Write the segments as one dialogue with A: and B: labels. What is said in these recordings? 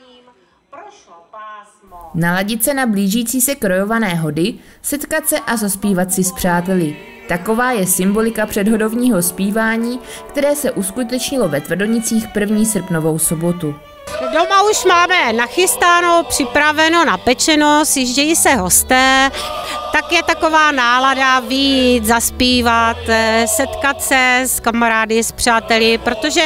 A: zpíváním prošlo pásmo.
B: Naladit se na blížící se krojované hody, setkat se a zaspívat si s přáteli. Taková je symbolika předhodovního zpívání, které se uskutečnilo ve Tvrdonicích první srpnovou sobotu.
C: Doma už máme nachystáno, připraveno, napečeno, sjíždějí se hosté, tak je taková nálada výjít, zaspívat, eh, setkat se s kamarády, s přáteli, protože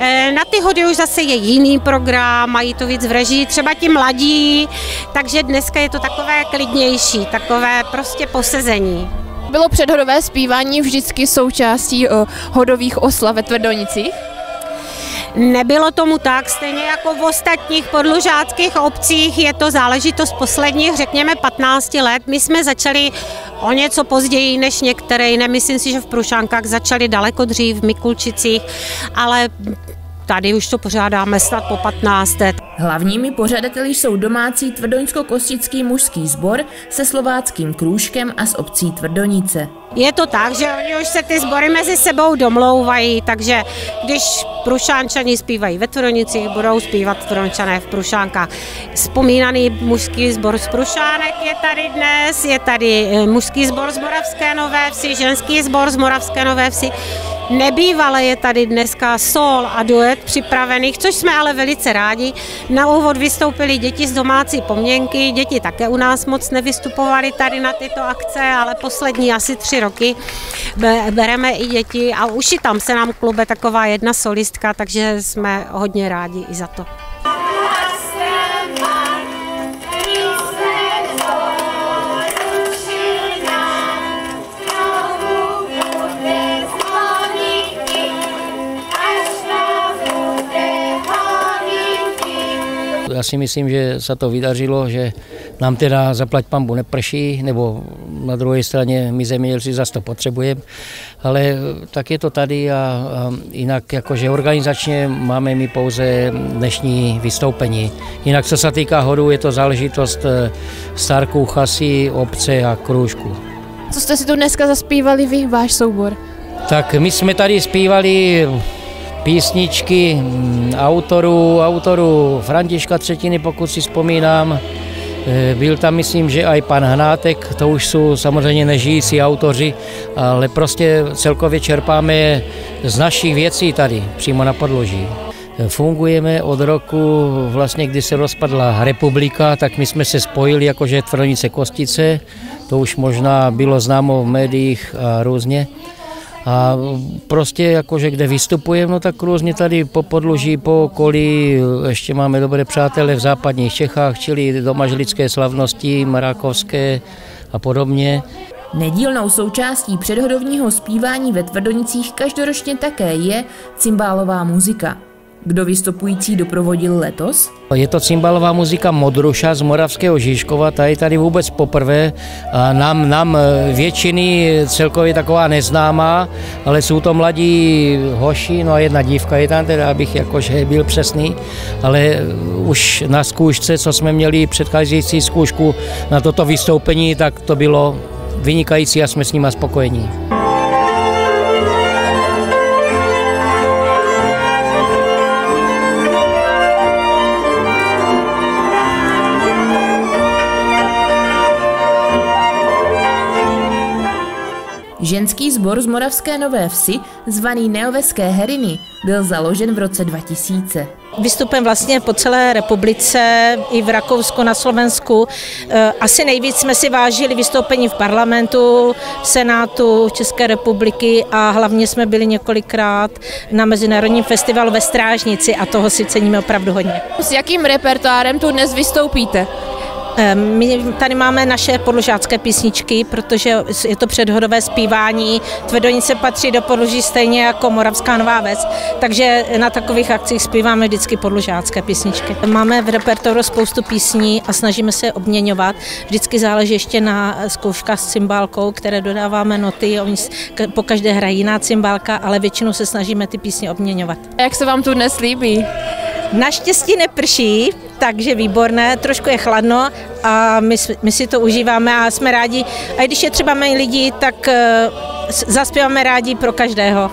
C: eh, na ty hody už zase je jiný program, mají to víc v režii, třeba ti mladí, takže dneska je to takové klidnější, takové prostě posezení.
D: Bylo předhodové zpívání vždycky součástí o, hodových oslav ve Tvrdonicích?
C: Nebylo tomu tak, stejně jako v ostatních podlužáckých obcích je to záležitost posledních, řekněme, 15 let. My jsme začali o něco později než některé jiné. Myslím si, že v Prušánkách začali daleko dřív, v Mikulčicích, ale tady už to pořádáme snad po 15.
B: Hlavními pořadateli jsou domácí tvrdoňsko-kostický mužský sbor se slováckým krůžkem a s obcí Tvrdonice.
C: Je to tak, že oni už se ty sbory mezi sebou domlouvají, takže když Prušánčani zpívají ve Tvrdonicích, budou zpívat Tvrdončané v Prušánkách. Vzpomínaný mužský sbor z Prušánek je tady dnes, je tady eh, mužský sbor z Moravské Nové Vsi, ženský sbor z Moravské Nové Vsi. Nebývale je tady dneska sol a duet připravených, což jsme ale velice rádi. Na úvod vystoupili děti z domácí poměnky, děti také u nás moc nevystupovaly tady na tyto akce, ale poslední asi tři roky bereme i děti a už i tam se nám klube taková jedna solistka, takže jsme hodně rádi i za to.
E: Já si myslím, že se to vydařilo, že nám teda zaplať pambu neprší, nebo na druhé straně my zemědělci zase to potřebujeme, ale tak je to tady a, a jinak jakože organizačně máme mi pouze dnešní vystoupení. Jinak co se týká hodu, je to záležitost eh, Starků, Chasy, obce a Krůžku.
D: Co jste si tu dneska zaspívali vy, váš soubor?
E: Tak my jsme tady zpívali písničky mm, autorů, autorů Františka Třetiny, pokud si vzpomínám. E, byl tam, myslím, že i pan Hnátek, to už jsou samozřejmě nežijící autoři, ale prostě celkově čerpáme z našich věcí tady, přímo na podloží. E, fungujeme od roku, vlastně, kdy se rozpadla republika, tak my jsme se spojili jakože Tvrnice Kostice, to už možná bylo známo v médiích a různě. A prostě jakože kde vystupujeme, no tak různě tady po podloží, po okolí, ještě máme dobré přátelé v západních Čechách, čili domažlické slavnosti, marákovské a podobně.
B: Nedílnou součástí předhodovního zpívání ve Tvrdonicích každoročně také je cymbálová muzika. Kdo vystupující doprovodil letos?
E: Je to cymbalová muzika Modruša z Moravského Žižkova, ta je tady vůbec poprvé. Nám, nám většiny celkově taková neznámá, ale jsou to mladí hoši, no a jedna dívka je tam, teda abych jakože byl přesný, ale už na zkoušce, co jsme měli předcházející zkoušku na toto vystoupení, tak to bylo vynikající a jsme s nimi spokojení.
B: Ženský sbor z Moravské Nové Vsi, zvaný Neoveské heriny, byl založen v roce 2000.
F: Vystupem vlastně po celé republice, i v Rakousku, na Slovensku. Eh, asi nejvíc jsme si vážili vystoupení v parlamentu, v Senátu České republiky a hlavně jsme byli několikrát na Mezinárodním festivalu ve Strážnici a toho si ceníme opravdu hodně.
D: S jakým repertoárem tu dnes vystoupíte?
F: Ehm, my tady máme naše podlužácké písničky, protože je to předhodové zpívání. Tvrdonice patří do podluží stejně jako Moravská Nová Ves, takže na takových akcích zpíváme vždycky podlužácké písničky. Máme v repertoru spoustu písní a snažíme se je obměňovat. Vždycky záleží ještě na zkouškách s cymbálkou, které dodáváme noty. Oni po každé hrají jiná cymbálka, ale většinou se snažíme ty písně obměňovat.
D: A jak se vám tu dnes líbí?
F: Naštěstí neprší, takže výborné, trošku je chladno a my, my si to užíváme a jsme rádi. A když je třeba méně lidí, tak uh, zaspíváme rádi pro každého.